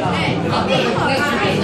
哎，好第一，